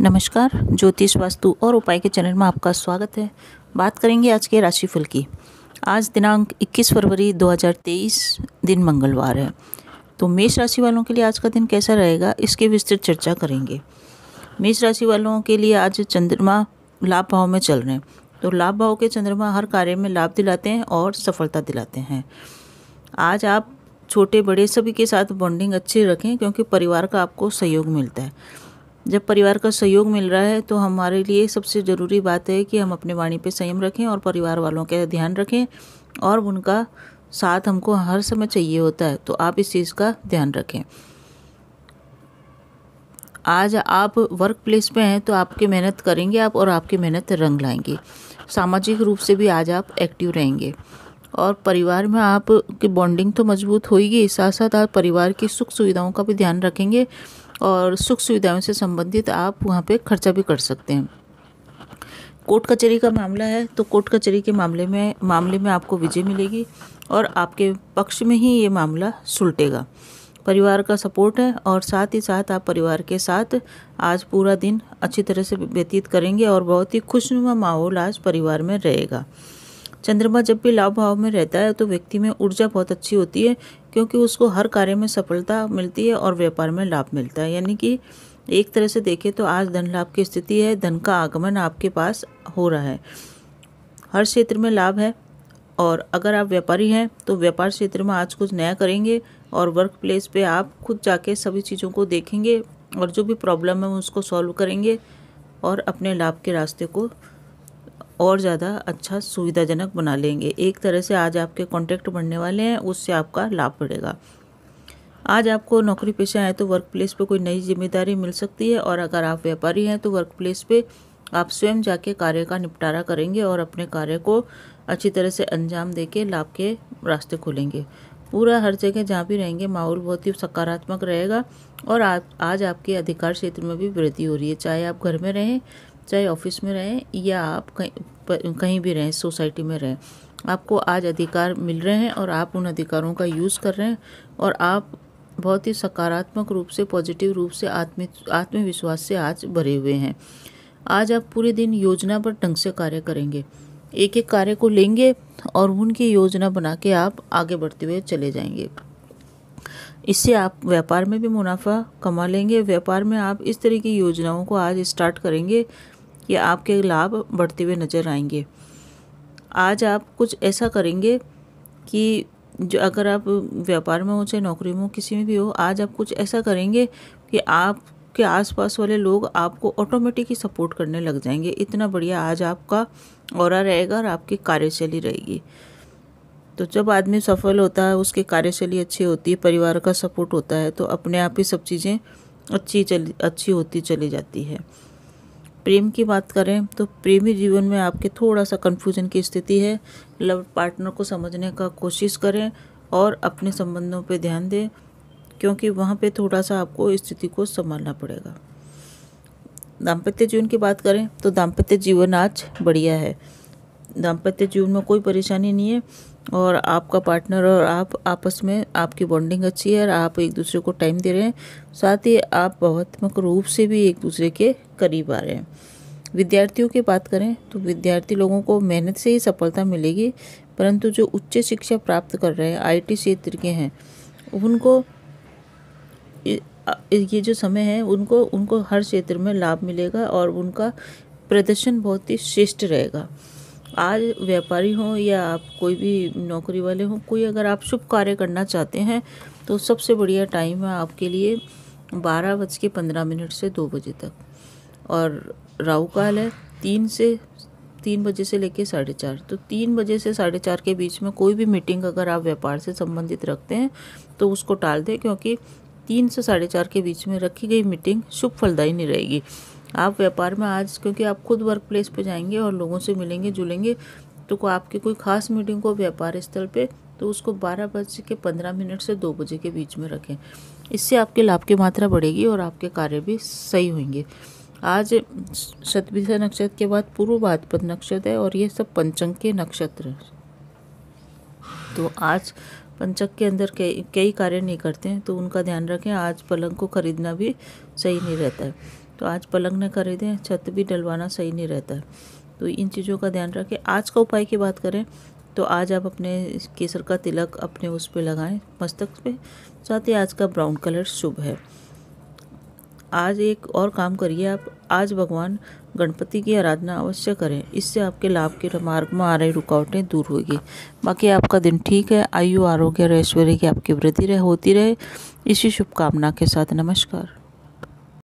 नमस्कार, ज्योतिष, वास्तु और उपाय के चैनल में आपका स्वागत है। बात करेंगे आज के राशिफल की। आज दिनांक 21 फरवरी 2023 दिन मंगलवार है। तो मेष राशि वालों के लिए आज का दिन कैसा रहेगा, इसकी विस्तृत चर्चा करेंगे। मेष राशि वालों के लिए आज चंद्रमा लाभ भाव में चल रहे हैं। तो लाभ भाव के चंद्रमा हर कार्य में लाभ दिलाते हैं और सफलता दिलाते हैं। आज आप छोटे बड़े सभी के साथ बॉन्डिंग अच्छी रखें, क्योंकि परिवार का आपको सहयोग मिलता है। जब परिवार का सहयोग मिल रहा है तो हमारे लिए सबसे ज़रूरी बात है कि हम अपने वाणी पे संयम रखें और परिवार वालों का ध्यान रखें और उनका साथ हमको हर समय चाहिए होता है तो आप इस चीज़ का ध्यान रखें। आज आप वर्क प्लेस पे हैं तो आपकी मेहनत करेंगे आप और आपकी मेहनत रंग लाएँगे। सामाजिक रूप से भी आज आप एक्टिव रहेंगे और परिवार में आप की बॉन्डिंग तो मज़बूत होगी साथ साथ आप परिवार की सुख सुविधाओं का भी ध्यान रखेंगे और सुख सुविधाओं से संबंधित आप वहाँ पे खर्चा भी कर सकते हैं। कोर्ट कचहरी का मामला है तो कोर्ट कचहरी के मामले में मामले में आपको विजय मिलेगी और आपके पक्ष में ही ये मामला सुलटेगा। परिवार का सपोर्ट है और साथ ही साथ आप परिवार के साथ आज पूरा दिन अच्छी तरह से व्यतीत करेंगे और बहुत ही खुशनुमा माहौल आज परिवार में रहेगा। चंद्रमा जब भी लाभ भाव में रहता है तो व्यक्ति में ऊर्जा बहुत अच्छी होती है, क्योंकि उसको हर कार्य में सफलता मिलती है और व्यापार में लाभ मिलता है। यानी कि एक तरह से देखें तो आज धन लाभ की स्थिति है, धन का आगमन आपके पास हो रहा है। हर क्षेत्र में लाभ है और अगर आप व्यापारी हैं तो व्यापार क्षेत्र में आज कुछ नया करेंगे और वर्क प्लेस पे आप खुद जाके सभी चीज़ों को देखेंगे और जो भी प्रॉब्लम है उसको सॉल्व करेंगे और अपने लाभ के रास्ते को और ज़्यादा अच्छा सुविधाजनक बना लेंगे। एक तरह से आज आपके कॉन्टैक्ट बढ़ने वाले हैं, उससे आपका लाभ बढ़ेगा। आज आपको नौकरी पेशा है तो वर्क प्लेस पर कोई नई ज़िम्मेदारी मिल सकती है और अगर आप व्यापारी हैं तो वर्क प्लेस पर आप स्वयं जाके कार्य का निपटारा करेंगे और अपने कार्य को अच्छी तरह से अंजाम देके लाभ के रास्ते खोलेंगे। पूरा हर जगह जहाँ भी रहेंगे, माहौल बहुत ही सकारात्मक रहेगा और आप आज आपके अधिकार क्षेत्र में भी वृद्धि हो रही है। चाहे आप घर में रहें चाहे ऑफ़िस में रहें या आप कहीं कहीं भी रहें, सोसाइटी में रहें, आपको आज अधिकार मिल रहे हैं और आप उन अधिकारों का यूज़ कर रहे हैं और आप बहुत ही सकारात्मक रूप से, पॉजिटिव रूप से आत्म आत्मविश्वास से आज भरे हुए हैं। आज आप पूरे दिन योजना पर ढंग से कार्य करेंगे। एक एक कार्य को लेंगे और उनकी योजना बना के आप आगे बढ़ते हुए चले जाएँगे। इससे आप व्यापार में भी मुनाफा कमा लेंगे। व्यापार में आप इस तरह की योजनाओं को आज स्टार्ट करेंगे कि आपके लाभ बढ़ते हुए नज़र आएँगे। आज आप कुछ ऐसा करेंगे कि जो अगर आप व्यापार में हो, चाहे नौकरी में हो, किसी में भी हो, आज आप कुछ ऐसा करेंगे कि आपके आसपास वाले लोग आपको ऑटोमेटिक ही सपोर्ट करने लग जाएँगे। इतना बढ़िया आज आपका और रहेगा और आपकी कार्यशैली रहेगी। तो जब आदमी सफल होता है, उसके कार्यशैली अच्छी होती है, परिवार का सपोर्ट होता है तो अपने आप ही सब चीज़ें अच्छी चली, अच्छी होती चली जाती है। प्रेम की बात करें तो प्रेमी जीवन में आपके थोड़ा सा कन्फ्यूज़न की स्थिति है। लव पार्टनर को समझने का कोशिश करें और अपने संबंधों पर ध्यान दें, क्योंकि वहाँ पे थोड़ा सा आपको स्थिति को संभालना पड़ेगा। दाम्पत्य जीवन की बात करें तो दाम्पत्य जीवन आज बढ़िया है। दाम्पत्य जीवन में कोई परेशानी नहीं है और आपका पार्टनर और आप आपस में आपकी बॉन्डिंग अच्छी है और आप एक दूसरे को टाइम दे रहे हैं। साथ ही आप भावनात्मक रूप से भी एक दूसरे के करीब आ रहे हैं। विद्यार्थियों की बात करें तो विद्यार्थी लोगों को मेहनत से ही सफलता मिलेगी, परंतु जो उच्च शिक्षा प्राप्त कर रहे हैं आईटी क्षेत्र के हैं, उनको ये जो समय है, उनको उनको हर क्षेत्र में लाभ मिलेगा और उनका प्रदर्शन बहुत ही श्रेष्ठ रहेगा। आज व्यापारी हों या आप कोई भी नौकरी वाले हों, कोई अगर आप शुभ कार्य करना चाहते हैं तो सबसे बढ़िया टाइम है आपके लिए बारह बज के पंद्रह मिनट से दो बजे तक। और राहु काल है, तीन से, तीन बजे से लेके साढ़े चार। तो तीन बजे से साढ़े चार के बीच में कोई भी मीटिंग अगर आप व्यापार से संबंधित रखते हैं तो उसको टाल दें, क्योंकि तीन से साढ़े चार के बीच में रखी गई मीटिंग शुभ फलदायी नहीं रहेगी। आप व्यापार में आज, क्योंकि आप खुद वर्क प्लेस पर जाएँगे और लोगों से मिलेंगे, जुलेंगे तो को आपकी कोई खास मीटिंग को व्यापार स्थल पे तो उसको बारह बजे के पंद्रह मिनट से दो बजे के बीच में रखें। इससे आपके लाभ की मात्रा बढ़ेगी और आपके कार्य भी सही होंगे। आज शतभिषा नक्षत्र के बाद पूर्व भाद्रपद नक्षत्र है और ये सब पंचंग के नक्षत्र तो आज पंचक के अंदर कई कई कार्य नहीं करते हैं तो उनका ध्यान रखें, आज पलंग को खरीदना भी सही नहीं रहता है। तो आज पलंग न खरीदें, छत भी डलवाना सही नहीं रहता। है तो इन चीज़ों का ध्यान रखें। आज का उपाय की बात करें तो आज आप अपने केसर का तिलक अपने उस पर लगाएँ, मस्तक पे। साथ ही आज का ब्राउन कलर शुभ है। आज एक और काम करिए आप। आज भगवान गणपति की आराधना अवश्य करें। इससे आपके लाभ के मार्ग में आ रही रुकावटें दूर होगी। बाकी आपका दिन ठीक है। आयु, आरोग्य और ऐश्वर्य की आपकी वृद्धि रहे, होती रहे। इसी शुभकामना के साथ नमस्कार।